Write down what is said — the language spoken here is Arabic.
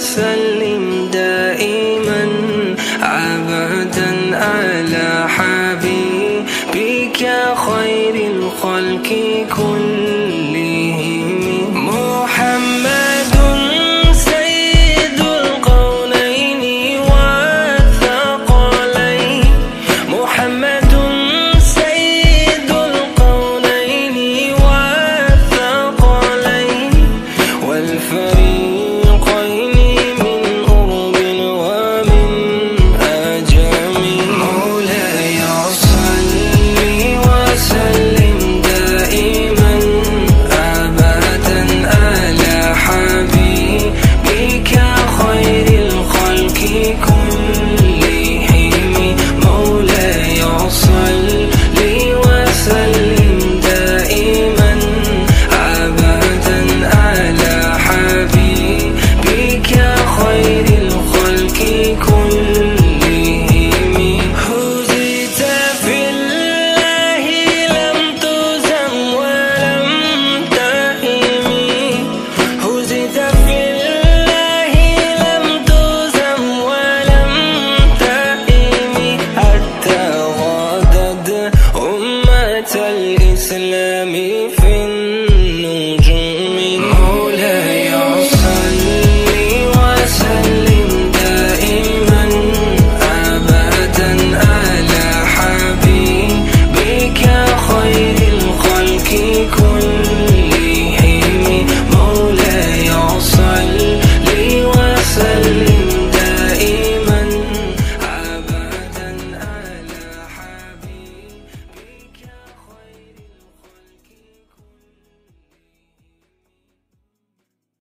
وسلم دائما عبدا على حبيبك خير الخلق كلهم. محمد سيد القولين والثقلين. محمد سيد القولين والثقلين. مثله